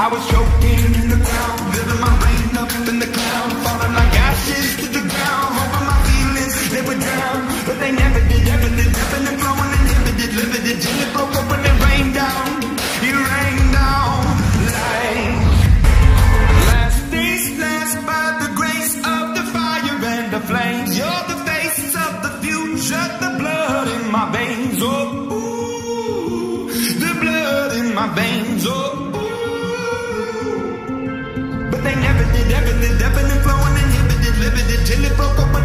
I was choking in the ground, living my brain up in the cloud, falling like ashes to the ground. Hoping my feelings they would drown, but they never did. Ebbing and flowing, inhibited, limited till it broke up when rained down. It rained down like. Last last by the grace of the fire and the flames. You're the face of the future, the blood in my veins. Oh, ooh, the blood in my veins. Ebbing and flowing, inhibited, limited till it broke up.